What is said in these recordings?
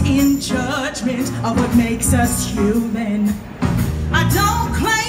in judgment of what makes us human. I don't claim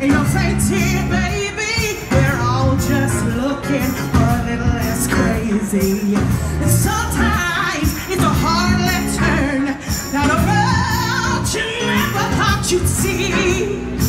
and you're fainting, baby. We're all just looking for a little less crazy. And sometimes it's a hard left turn down a road you never thought you'd see.